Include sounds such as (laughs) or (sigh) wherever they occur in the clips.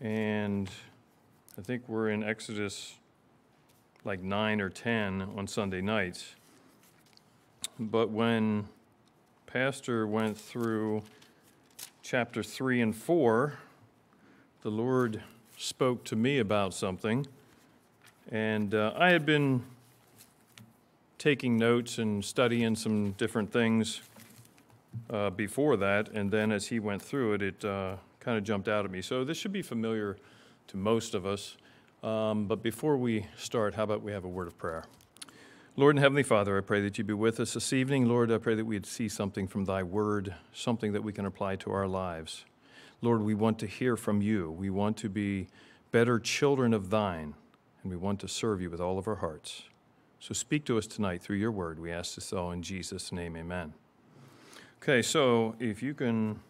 And I think we're in Exodus like 9 or 10 on Sunday nights. But when Pastor went through chapter 3 and 4, the Lord spoke to me about something. And uh, I had been taking notes and studying some different things uh, before that. And then as he went through it, it uh, kind of jumped out at me. So this should be familiar to most of us. Um, but before we start, how about we have a word of prayer? Lord and Heavenly Father, I pray that you be with us this evening. Lord, I pray that we'd see something from thy word, something that we can apply to our lives. Lord, we want to hear from you. We want to be better children of thine, and we want to serve you with all of our hearts. So speak to us tonight through your word. We ask this all in Jesus' name, amen. Okay, so if you can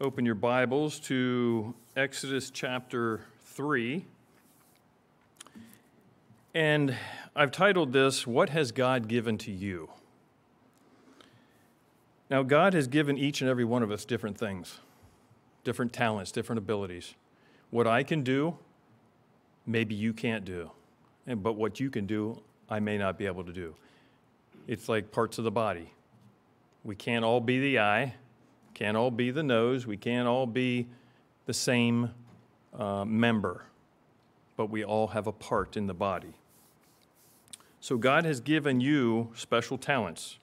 open your Bibles to Exodus chapter 3. And I've titled this, What Has God Given to You? Now, God has given each and every one of us different things, different talents, different abilities. What I can do, maybe you can't do. But what you can do, I may not be able to do. It's like parts of the body. We can't all be the eye, can't all be the nose, we can't all be the same uh, member, but we all have a part in the body. So God has given you special talents,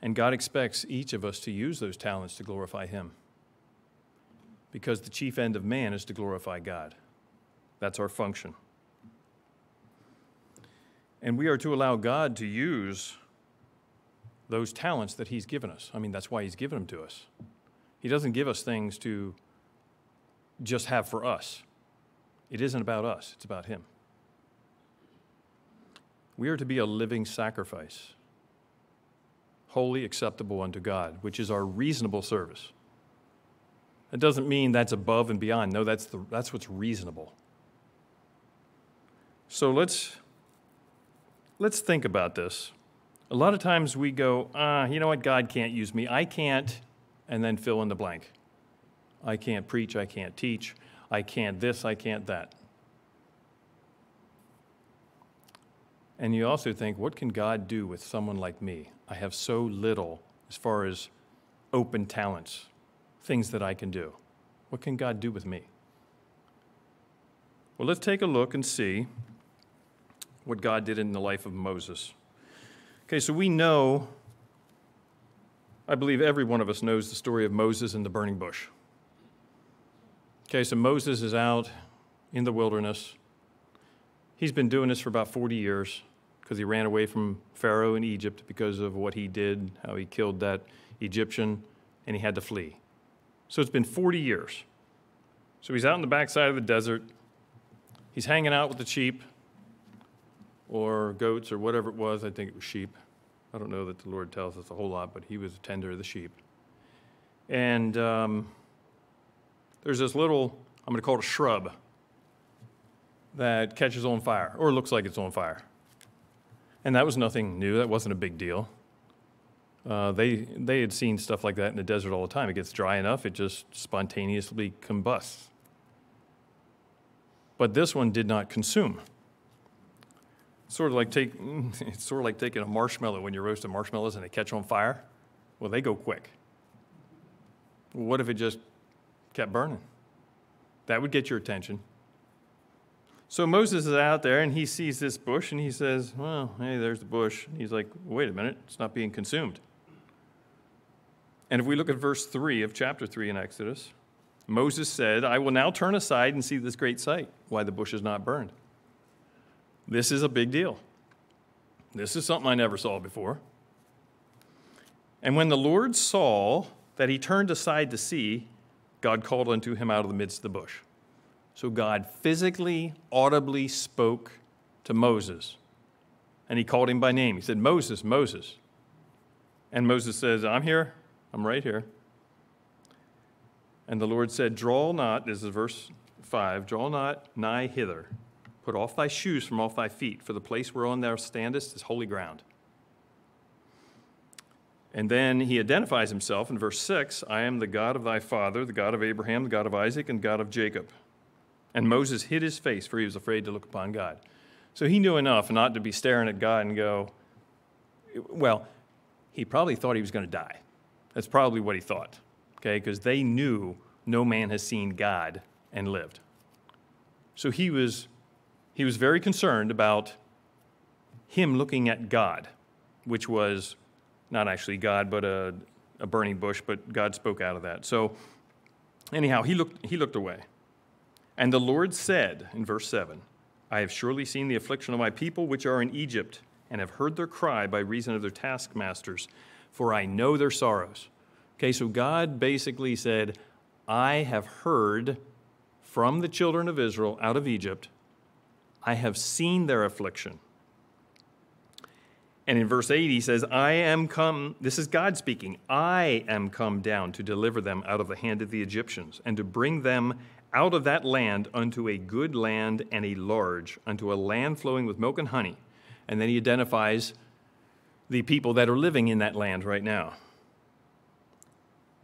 and God expects each of us to use those talents to glorify Him. Because the chief end of man is to glorify God. That's our function. And we are to allow God to use those talents that He's given us. I mean, that's why He's given them to us. He doesn't give us things to just have for us. It isn't about us, it's about Him. We are to be a living sacrifice, holy, acceptable unto God, which is our reasonable service. That doesn't mean that's above and beyond. No, that's, the, that's what's reasonable. So let's, let's think about this. A lot of times we go, ah, you know what, God can't use me. I can't, and then fill in the blank. I can't preach, I can't teach, I can't this, I can't that. And you also think, what can God do with someone like me? I have so little as far as open talents, things that I can do. What can God do with me? Well, let's take a look and see what God did in the life of Moses. Okay, so we know, I believe every one of us knows the story of Moses and the burning bush. Okay, so Moses is out in the wilderness. He's been doing this for about 40 years because he ran away from Pharaoh in Egypt because of what he did, how he killed that Egyptian, and he had to flee. So it's been 40 years. So he's out in the backside of the desert. He's hanging out with the sheep or goats or whatever it was. I think it was sheep. I don't know that the Lord tells us a whole lot, but he was a tender of the sheep. And um, there's this little, I'm going to call it a shrub, that catches on fire, or looks like it's on fire. And that was nothing new, that wasn't a big deal. Uh, they, they had seen stuff like that in the desert all the time. It gets dry enough, it just spontaneously combusts. But this one did not consume. Sort of like take, (laughs) it's sort of like taking a marshmallow when you roast marshmallows and they catch on fire. Well, they go quick. What if it just kept burning. That would get your attention. So Moses is out there and he sees this bush and he says, Well, hey, there's the bush. He's like, Wait a minute, it's not being consumed. And if we look at verse 3 of chapter 3 in Exodus, Moses said, I will now turn aside and see this great sight, why the bush is not burned. This is a big deal. This is something I never saw before. And when the Lord saw that he turned aside to see, God called unto him out of the midst of the bush. So God physically, audibly spoke to Moses. And he called him by name. He said, Moses, Moses. And Moses says, I'm here. I'm right here. And the Lord said, Draw not, this is verse 5, draw not nigh hither. Put off thy shoes from off thy feet, for the place whereon thou standest is holy ground. And then he identifies himself in verse 6 I am the God of thy father, the God of Abraham, the God of Isaac, and God of Jacob. And Moses hid his face, for he was afraid to look upon God. So he knew enough not to be staring at God and go, well, he probably thought he was going to die. That's probably what he thought, okay? Because they knew no man has seen God and lived. So he was, he was very concerned about him looking at God, which was not actually God, but a, a burning bush, but God spoke out of that. So, anyhow, he looked, he looked away. And the Lord said in verse 7 I have surely seen the affliction of my people which are in Egypt, and have heard their cry by reason of their taskmasters, for I know their sorrows. Okay, so God basically said, I have heard from the children of Israel out of Egypt, I have seen their affliction. And in verse 8, he says, I am come, this is God speaking, I am come down to deliver them out of the hand of the Egyptians, and to bring them out of that land unto a good land and a large, unto a land flowing with milk and honey. And then he identifies the people that are living in that land right now.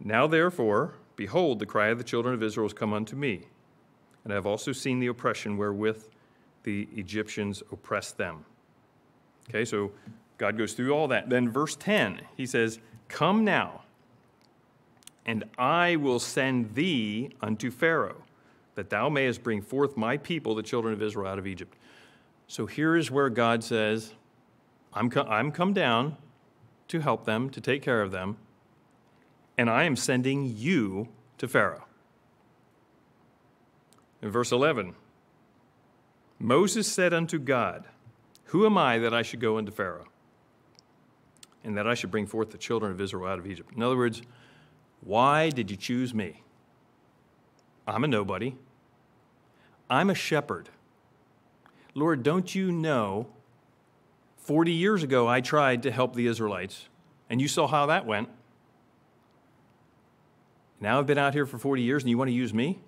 Now, therefore, behold, the cry of the children of Israel has come unto me, and I have also seen the oppression wherewith the Egyptians oppress them. Okay, so God goes through all that. Then, verse 10, he says, Come now, and I will send thee unto Pharaoh, that thou mayest bring forth my people, the children of Israel, out of Egypt. So here is where God says, I'm, co- I'm come down to help them, to take care of them, and I am sending you to Pharaoh. In verse 11, Moses said unto God, Who am I that I should go unto Pharaoh? and that I should bring forth the children of Israel out of Egypt. In other words, why did you choose me? I'm a nobody. I'm a shepherd. Lord, don't you know 40 years ago I tried to help the Israelites, and you saw how that went. Now I've been out here for 40 years and you want to use me?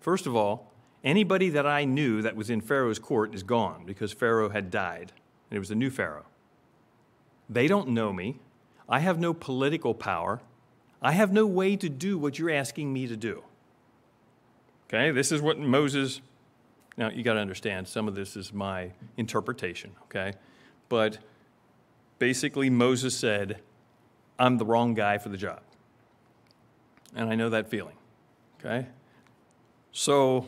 First of all, anybody that I knew that was in Pharaoh's court is gone because Pharaoh had died, and it was a new Pharaoh. They don't know me. I have no political power. I have no way to do what you're asking me to do. Okay, this is what Moses, now you got to understand, some of this is my interpretation, okay? But basically, Moses said, I'm the wrong guy for the job. And I know that feeling, okay? So,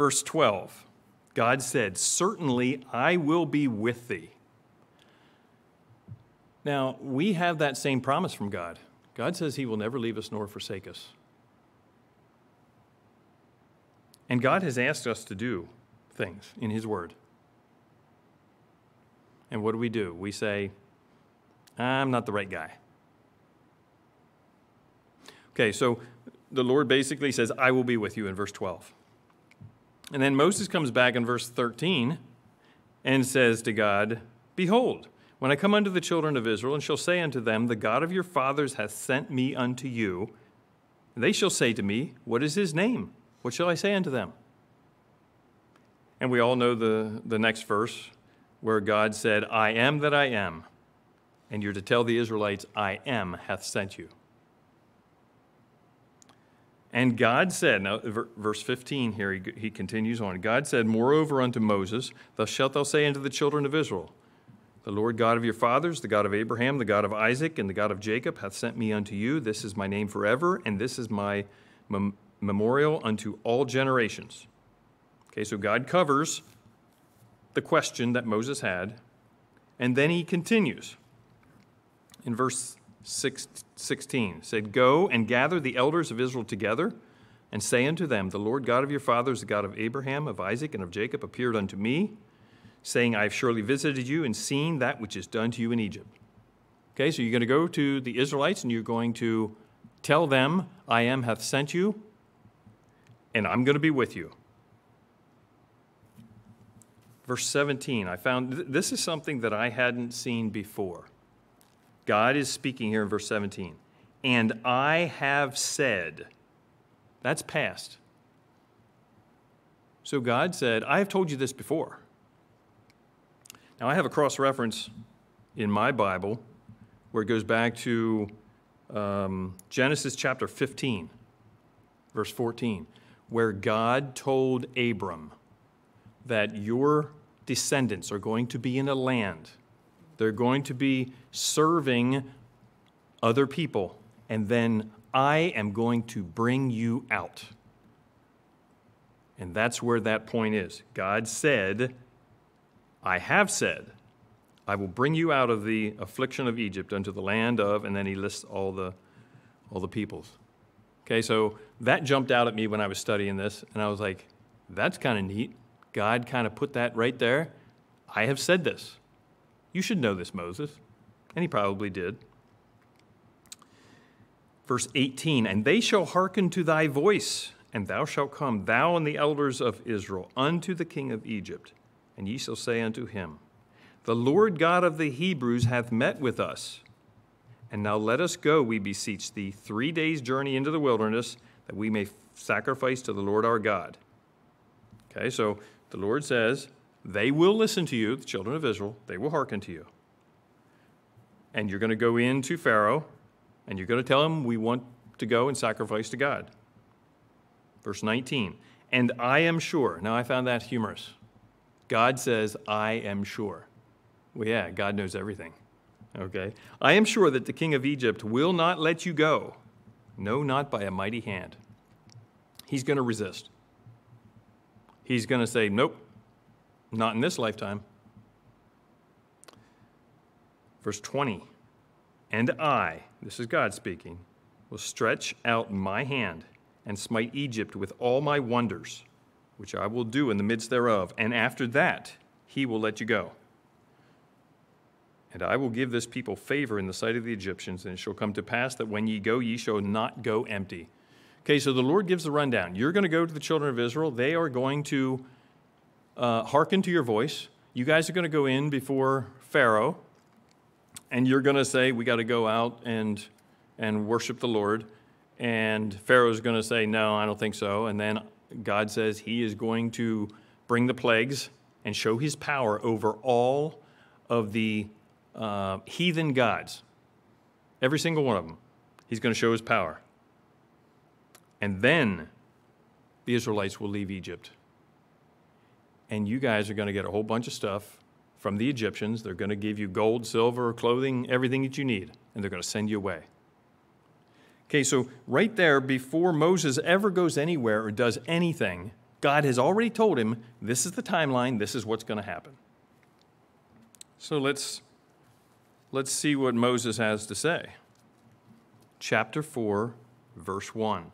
verse 12, God said, Certainly I will be with thee now, we have that same promise from God. God says He will never leave us nor forsake us. And God has asked us to do things in His Word. And what do we do? We say, I'm not the right guy. Okay, so the Lord basically says, I will be with you in verse 12. And then Moses comes back in verse 13 and says to God, Behold, when I come unto the children of Israel, and shall say unto them, The God of your fathers hath sent me unto you, they shall say to me, What is his name? What shall I say unto them? And we all know the, the next verse where God said, I am that I am. And you're to tell the Israelites, I am hath sent you. And God said, now verse 15 here, he, continues on. God said, Moreover unto Moses, Thus shalt thou say unto the children of Israel, the Lord God of your fathers, the God of Abraham, the God of Isaac, and the God of Jacob, hath sent me unto you. This is my name forever, and this is my mem- memorial unto all generations. Okay, so God covers the question that Moses had, and then he continues in verse 6, 16 said, Go and gather the elders of Israel together, and say unto them, The Lord God of your fathers, the God of Abraham, of Isaac, and of Jacob, appeared unto me saying, I have surely visited you and seen that which is done to you in Egypt. Okay, so you're going to go to the Israelites and you're going to tell them, I am hath sent you, and I'm going to be with you. Verse 17, I found this is something that I hadn't seen before. God is speaking here in verse 17. And I have said, that's past. So God said, I have told you this before. Now, I have a cross reference in my Bible where it goes back to um, Genesis chapter 15, verse 14, where God told Abram that your descendants are going to be in a land, they're going to be serving other people, and then I am going to bring you out. And that's where that point is. God said, I have said, I will bring you out of the affliction of Egypt unto the land of, and then he lists all the, all the peoples. Okay, so that jumped out at me when I was studying this, and I was like, that's kind of neat. God kind of put that right there. I have said this. You should know this, Moses. And he probably did. Verse 18 And they shall hearken to thy voice, and thou shalt come, thou and the elders of Israel, unto the king of Egypt. And ye shall say unto him, The Lord God of the Hebrews hath met with us. And now let us go, we beseech thee, three days' journey into the wilderness, that we may sacrifice to the Lord our God. Okay, so the Lord says, They will listen to you, the children of Israel, they will hearken to you. And you're going to go into Pharaoh and you're going to tell him we want to go and sacrifice to God. Verse 19, and I am sure. Now I found that humorous. God says, I am sure. Well, yeah, God knows everything. Okay? I am sure that the king of Egypt will not let you go. No, not by a mighty hand. He's going to resist. He's going to say, Nope, not in this lifetime. Verse 20 And I, this is God speaking, will stretch out my hand and smite Egypt with all my wonders, which I will do in the midst thereof, and after that he will let you go. And I will give this people favor in the sight of the Egyptians, and it shall come to pass that when ye go, ye shall not go empty. Okay, so the Lord gives the rundown. You're going to go to the children of Israel. They are going to uh, hearken to your voice. You guys are going to go in before Pharaoh and you're going to say, We got to go out and, and worship the Lord. And Pharaoh's going to say, No, I don't think so. And then God says he is going to bring the plagues and show his power over all of the uh, heathen gods. Every single one of them. He's going to show his power. And then the Israelites will leave Egypt. And you guys are going to get a whole bunch of stuff from the Egyptians. They're going to give you gold, silver, clothing, everything that you need, and they're going to send you away. Okay, so right there, before Moses ever goes anywhere or does anything, God has already told him this is the timeline, this is what's going to happen. So let's, let's see what Moses has to say. Chapter 4, verse 1.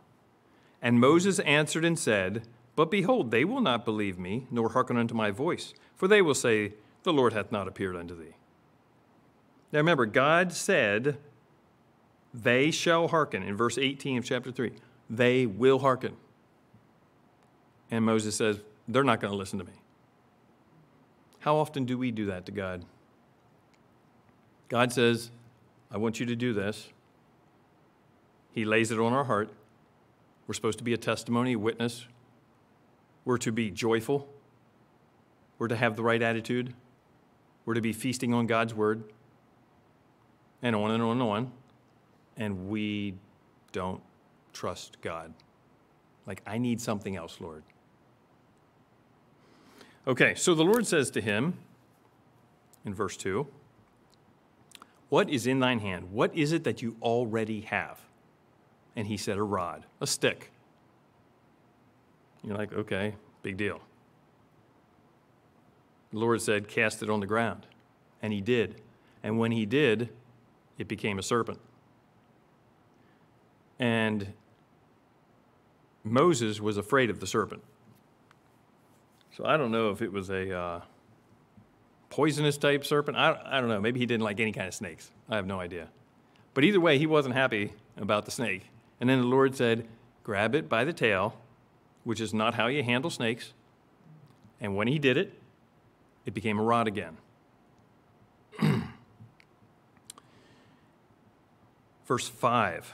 And Moses answered and said, But behold, they will not believe me, nor hearken unto my voice, for they will say, the Lord hath not appeared unto thee. Now remember, God said, They shall hearken in verse 18 of chapter 3. They will hearken. And Moses says, They're not going to listen to me. How often do we do that to God? God says, I want you to do this. He lays it on our heart. We're supposed to be a testimony, a witness. We're to be joyful. We're to have the right attitude. We're to be feasting on God's word, and on and on and on. And we don't trust God. Like, I need something else, Lord. Okay, so the Lord says to him in verse 2 What is in thine hand? What is it that you already have? And he said, A rod, a stick. You're like, okay, big deal. The Lord said, Cast it on the ground. And he did. And when he did, it became a serpent. And Moses was afraid of the serpent. So I don't know if it was a uh, poisonous type serpent. I, I don't know. Maybe he didn't like any kind of snakes. I have no idea. But either way, he wasn't happy about the snake. And then the Lord said, Grab it by the tail, which is not how you handle snakes. And when he did it, it became a rod again. (clears throat) Verse 5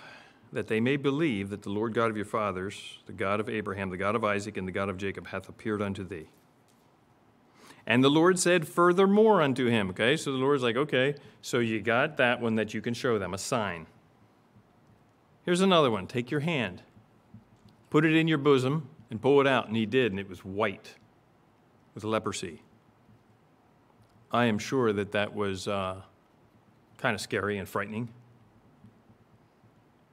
that they may believe that the Lord God of your fathers, the God of Abraham, the God of Isaac, and the God of Jacob, hath appeared unto thee. And the Lord said, Furthermore unto him. Okay, so the Lord's like, Okay, so you got that one that you can show them, a sign. Here's another one. Take your hand, put it in your bosom, and pull it out. And he did, and it was white with leprosy. I am sure that that was uh, kind of scary and frightening.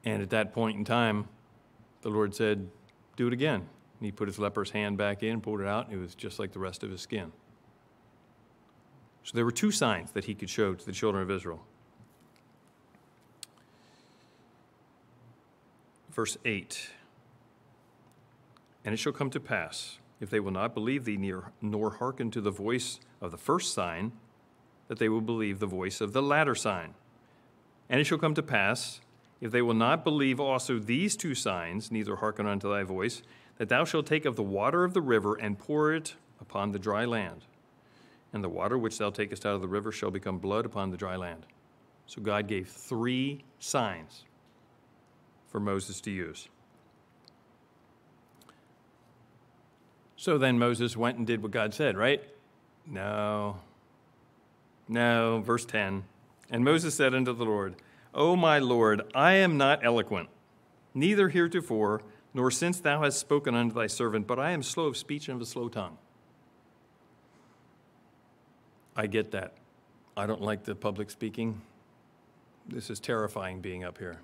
And at that point in time, the Lord said, Do it again. And he put his leper's hand back in, pulled it out, and it was just like the rest of his skin. So there were two signs that he could show to the children of Israel. Verse 8 And it shall come to pass, if they will not believe thee, near, nor hearken to the voice of the first sign, that they will believe the voice of the latter sign. And it shall come to pass, if they will not believe also these two signs, neither hearken unto thy voice, that thou shalt take of the water of the river and pour it upon the dry land. And the water which thou takest out of the river shall become blood upon the dry land. So God gave three signs for Moses to use. So then Moses went and did what God said, right? No. No. Verse 10. And Moses said unto the Lord, O my Lord, I am not eloquent, neither heretofore, nor since thou hast spoken unto thy servant, but I am slow of speech and of a slow tongue. I get that. I don't like the public speaking. This is terrifying being up here.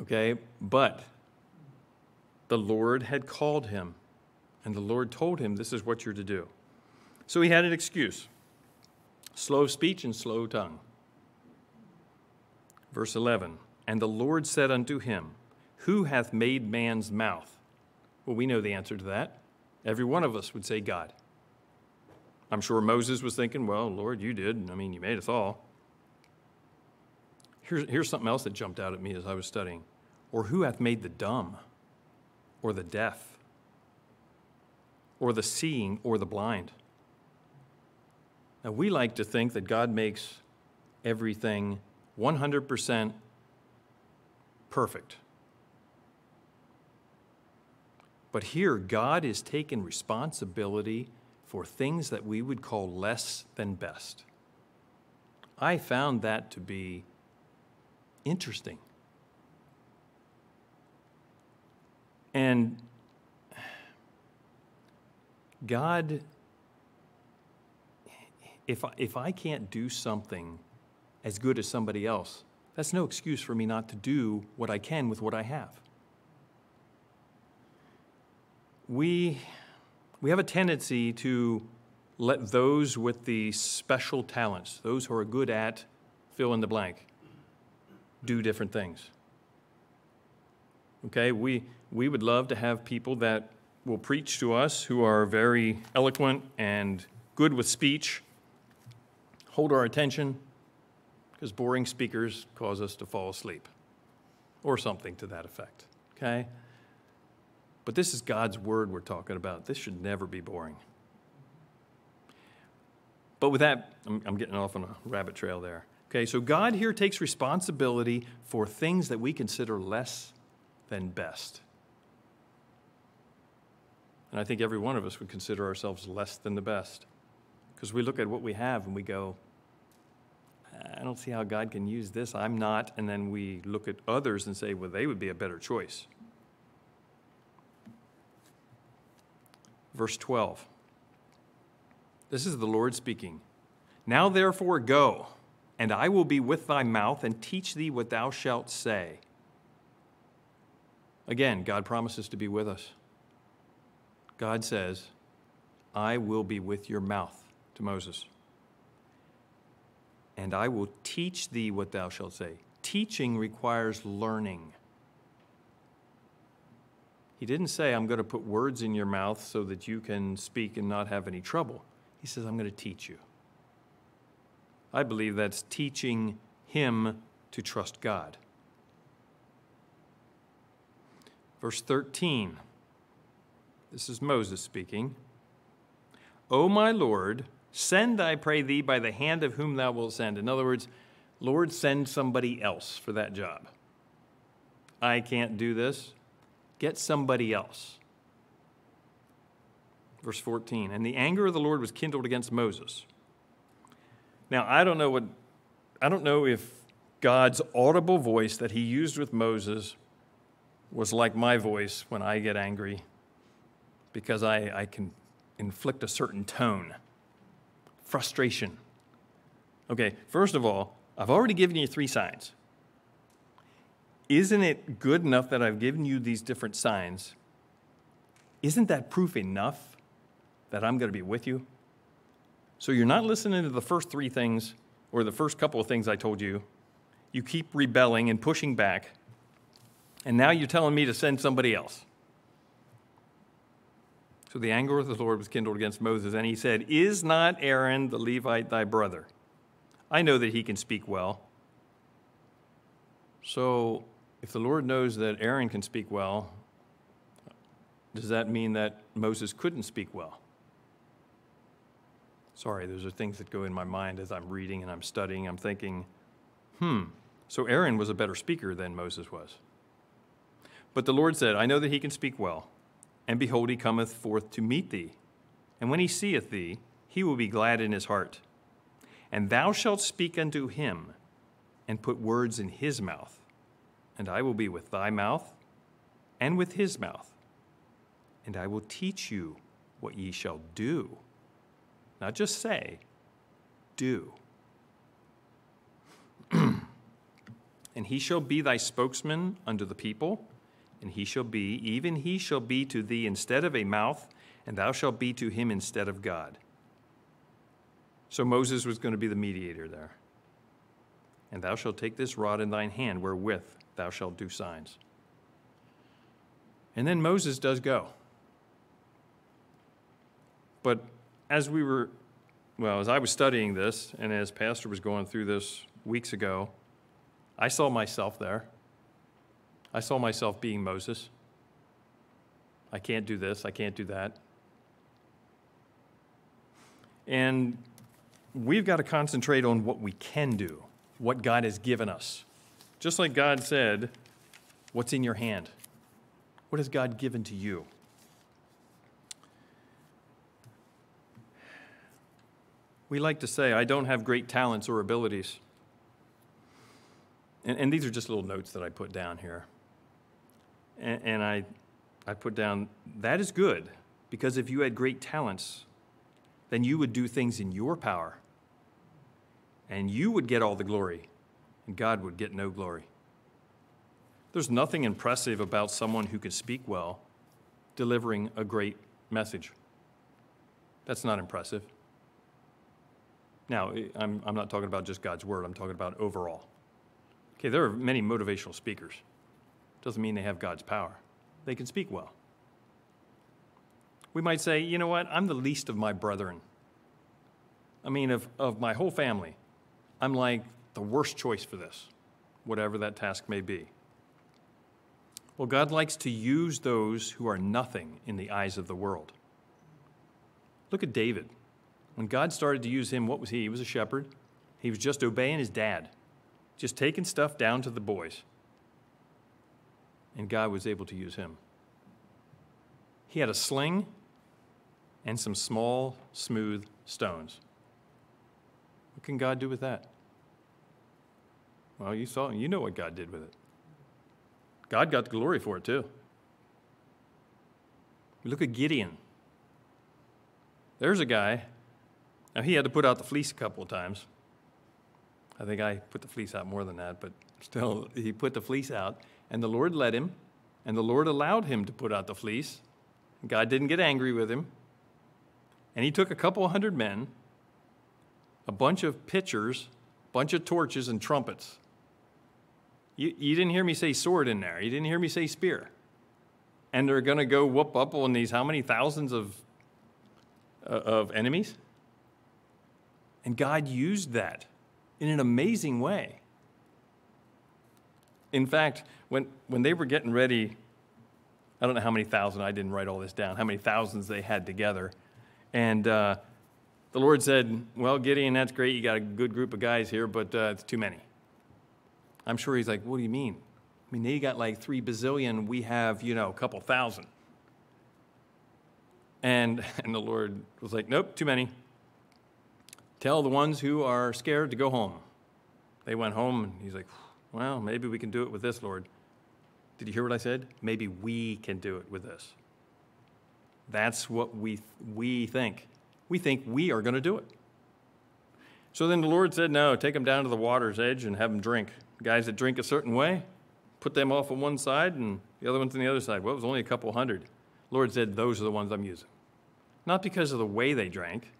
Okay? But the Lord had called him, and the Lord told him, This is what you're to do. So he had an excuse slow speech and slow tongue. Verse 11 And the Lord said unto him, Who hath made man's mouth? Well, we know the answer to that. Every one of us would say God. I'm sure Moses was thinking, Well, Lord, you did. I mean, you made us all. Here's, here's something else that jumped out at me as I was studying. Or who hath made the dumb, or the deaf, or the seeing, or the blind? Now, we like to think that God makes everything 100% perfect. But here, God is taking responsibility for things that we would call less than best. I found that to be interesting. And God, if I, if I can't do something as good as somebody else, that's no excuse for me not to do what I can with what I have. We, we have a tendency to let those with the special talents, those who are good at fill in the blank, do different things. Okay, we, we would love to have people that will preach to us who are very eloquent and good with speech, hold our attention, because boring speakers cause us to fall asleep, or something to that effect. Okay? But this is God's word we're talking about. This should never be boring. But with that, I'm, I'm getting off on a rabbit trail there. Okay, so God here takes responsibility for things that we consider less than best. And I think every one of us would consider ourselves less than the best. Because we look at what we have and we go, I don't see how God can use this. I'm not. And then we look at others and say, well, they would be a better choice. Verse 12. This is the Lord speaking. Now therefore go, and I will be with thy mouth and teach thee what thou shalt say. Again, God promises to be with us. God says, I will be with your mouth to Moses and I will teach thee what thou shalt say. Teaching requires learning. He didn't say, I'm going to put words in your mouth so that you can speak and not have any trouble. He says, I'm going to teach you. I believe that's teaching him to trust God. Verse 13. This is Moses speaking. O my Lord, Send, I pray thee, by the hand of whom thou wilt send. In other words, Lord, send somebody else for that job. I can't do this. Get somebody else. Verse 14. And the anger of the Lord was kindled against Moses. Now, I don't know what, I don't know if God's audible voice that he used with Moses was like my voice when I get angry because I, I can inflict a certain tone. Frustration. Okay, first of all, I've already given you three signs. Isn't it good enough that I've given you these different signs? Isn't that proof enough that I'm going to be with you? So you're not listening to the first three things or the first couple of things I told you. You keep rebelling and pushing back. And now you're telling me to send somebody else. So the anger of the Lord was kindled against Moses, and he said, Is not Aaron the Levite thy brother? I know that he can speak well. So if the Lord knows that Aaron can speak well, does that mean that Moses couldn't speak well? Sorry, those are things that go in my mind as I'm reading and I'm studying. I'm thinking, hmm, so Aaron was a better speaker than Moses was. But the Lord said, I know that he can speak well. And behold, he cometh forth to meet thee. And when he seeth thee, he will be glad in his heart. And thou shalt speak unto him, and put words in his mouth. And I will be with thy mouth, and with his mouth. And I will teach you what ye shall do. Not just say, do. (clears throat) and he shall be thy spokesman unto the people and he shall be, even he shall be to thee instead of a mouth, and thou shalt be to him instead of God. So Moses was going to be the mediator there. And thou shalt take this rod in thine hand, wherewith thou shalt do signs. And then Moses does go. But as we were, well, as I was studying this, and as Pastor was going through this weeks ago, I saw myself there. I saw myself being Moses. I can't do this, I can't do that. And we've got to concentrate on what we can do, what God has given us. Just like God said, What's in your hand? What has God given to you? We like to say, I don't have great talents or abilities. And, and these are just little notes that I put down here. And, and I, I put down, that is good, because if you had great talents, then you would do things in your power, and you would get all the glory, and God would get no glory. There's nothing impressive about someone who can speak well delivering a great message. That's not impressive. Now, eh, I'm, I'm not talking about just God's word, I'm talking about overall. Okay, there are many motivational speakers doesn't mean they have God's power. They can speak well. We might say, you know what, I'm the least of my brethren. I mean, of, of my whole family, I'm like the worst choice for this, whatever that task may be. Well, God likes to use those who are nothing in the eyes of the world. Look at David. When God started to use him, what was he? He was a shepherd. He was just obeying his dad, just taking stuff down to the boys and God was able to use him. He had a sling and some small, smooth stones. What can God do with that? Well, you saw, you know what God did with it. God got the glory for it too. Look at Gideon. There's a guy. Now, he had to put out the fleece a couple of times. I think I put the fleece out more than that, but still, he put the fleece out. And the Lord led him, and the Lord allowed him to put out the fleece. God didn't get angry with him. And he took a couple hundred men, a bunch of pitchers, a bunch of torches, and trumpets. You, you didn't hear me say sword in there. You didn't hear me say spear. And they're going to go whoop up on these how many thousands of, uh, of enemies? And God used that in an amazing way. In fact, when, when they were getting ready, I don't know how many thousand, I didn't write all this down, how many thousands they had together. And uh, the Lord said, Well, Gideon, that's great. You got a good group of guys here, but uh, it's too many. I'm sure he's like, What do you mean? I mean, they got like three bazillion. We have, you know, a couple thousand. And, (laughs) and the Lord was like, Nope, too many. Tell the ones who are scared to go home. They went home, and he's like, Well, maybe we can do it with this, Lord. Did you hear what I said? Maybe we can do it with this. That's what we, we think. We think we are going to do it. So then the Lord said, No, take them down to the water's edge and have them drink. Guys that drink a certain way, put them off on one side and the other ones on the other side. Well, it was only a couple hundred. Lord said, Those are the ones I'm using. Not because of the way they drank,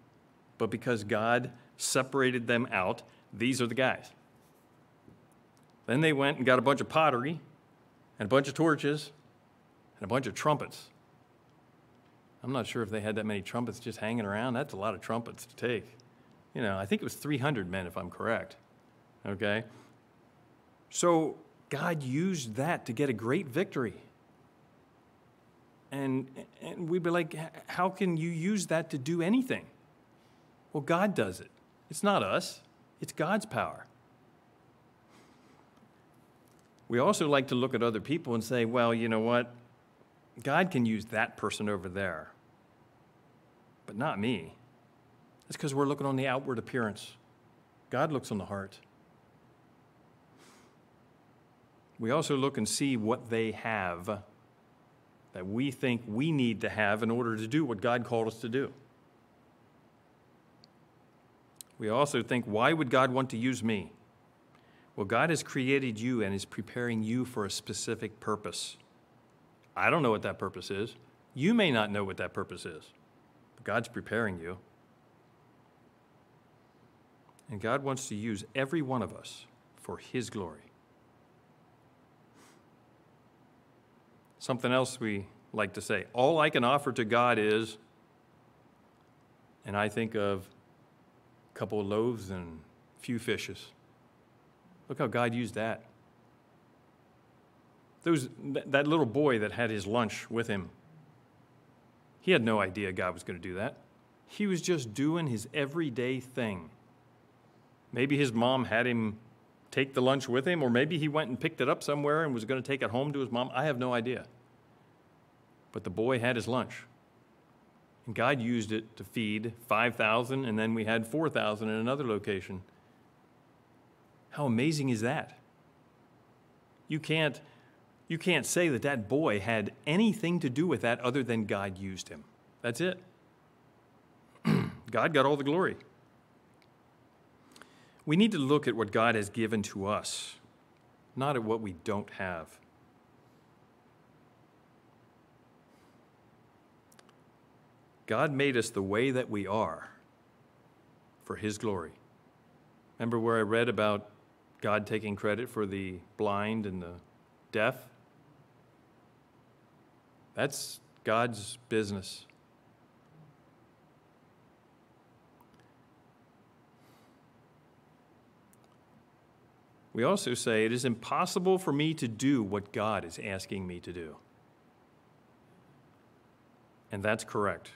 but because God separated them out. These are the guys. Then they went and got a bunch of pottery and a bunch of torches and a bunch of trumpets. I'm not sure if they had that many trumpets just hanging around. That's a lot of trumpets to take. You know, I think it was 300 men, if I'm correct. Okay? So God used that to get a great victory. And, and we'd be like, how can you use that to do anything? Well, God does it. It's not us, it's God's power. We also like to look at other people and say, well, you know what? God can use that person over there, but not me. That's because we're looking on the outward appearance. God looks on the heart. We also look and see what they have that we think we need to have in order to do what God called us to do. We also think, why would God want to use me? Well, God has created you and is preparing you for a specific purpose. I don't know what that purpose is. You may not know what that purpose is, but God's preparing you. And God wants to use every one of us for His glory. Something else we like to say all I can offer to God is, and I think of a couple of loaves and few fishes. Look how God used that. Those, that little boy that had his lunch with him, he had no idea God was going to do that. He was just doing his everyday thing. Maybe his mom had him take the lunch with him, or maybe he went and picked it up somewhere and was going to take it home to his mom. I have no idea. But the boy had his lunch. And God used it to feed 5,000, and then we had 4,000 in another location. How amazing is that? You can't, you can't say that that boy had anything to do with that other than God used him. That's it. (clears throat) God got all the glory. We need to look at what God has given to us, not at what we don't have. God made us the way that we are for His glory. Remember where I read about God taking credit for the blind and the deaf? That's God's business. We also say it is impossible for me to do what God is asking me to do. And that's correct.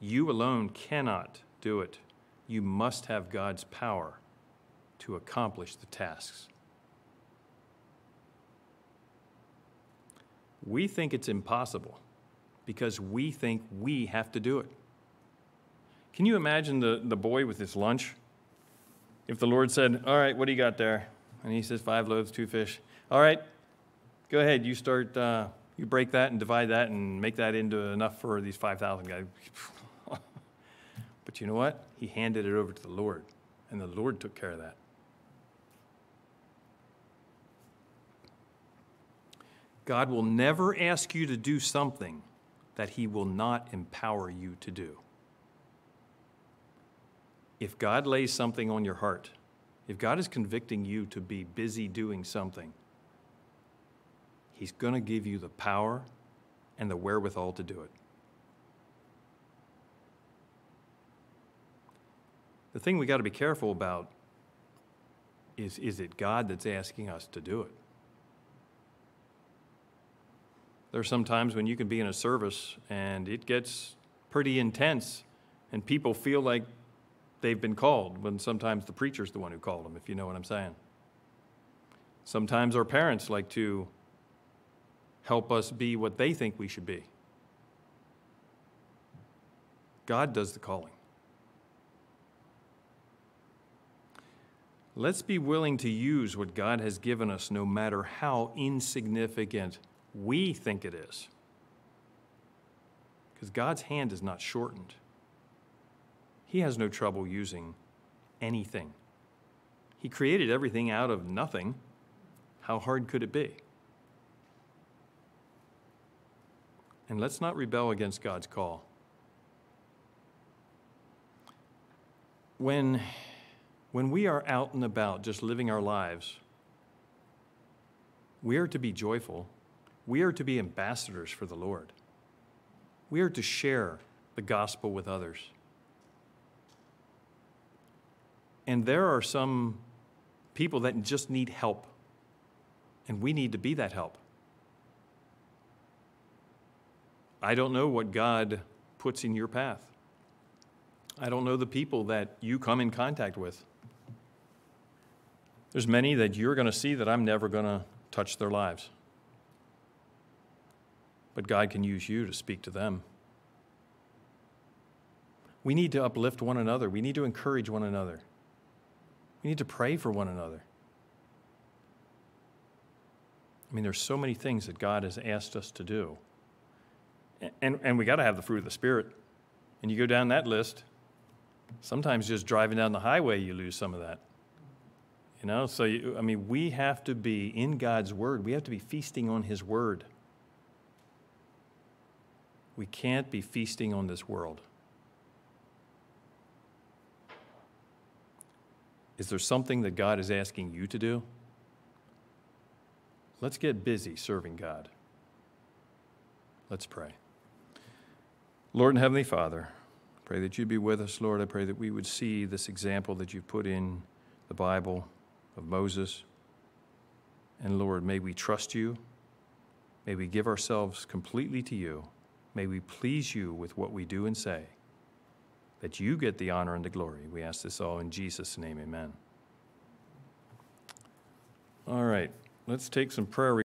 You alone cannot do it. You must have God's power to accomplish the tasks. We think it's impossible because we think we have to do it. Can you imagine the, the boy with his lunch? If the Lord said, All right, what do you got there? And he says, Five loaves, two fish. All right, go ahead, you start, uh, you break that and divide that and make that into enough for these 5,000 guys. (laughs) but you know what? He handed it over to the Lord, and the Lord took care of that. God will never ask you to do something that He will not empower you to do. If God lays something on your heart, if God is convicting you to be busy doing something, He's going to give you the power and the wherewithal to do it. The thing we got to be careful about is is it God that's asking us to do it? There are some times when you can be in a service and it gets pretty intense and people feel like they've been called when sometimes the preacher's the one who called them, if you know what I'm saying. Sometimes our parents like to help us be what they think we should be. God does the calling. Let's be willing to use what God has given us, no matter how insignificant we think it is. Because God's hand is not shortened, He has no trouble using anything. He created everything out of nothing. How hard could it be? And let's not rebel against God's call. When, when we are out and about just living our lives, we are to be joyful. We are to be ambassadors for the Lord. We are to share the gospel with others. And there are some people that just need help, and we need to be that help. I don't know what God puts in your path. I don't know the people that you come in contact with. There's many that you're going to see that I'm never going to touch their lives. But God can use you to speak to them. We need to uplift one another. We need to encourage one another. We need to pray for one another. I mean, there's so many things that God has asked us to do. And, and we got to have the fruit of the Spirit. And you go down that list, sometimes just driving down the highway, you lose some of that. You know, so, you, I mean, we have to be in God's Word. We have to be feasting on His Word. We can't be feasting on this world. Is there something that God is asking you to do? Let's get busy serving God. Let's pray. Lord and Heavenly Father, pray that you'd be with us, Lord. I pray that we would see this example that you've put in the Bible of Moses. And Lord, may we trust you. May we give ourselves completely to you. May we please you with what we do and say, that you get the honor and the glory. We ask this all in Jesus' name, amen. All right, let's take some prayer.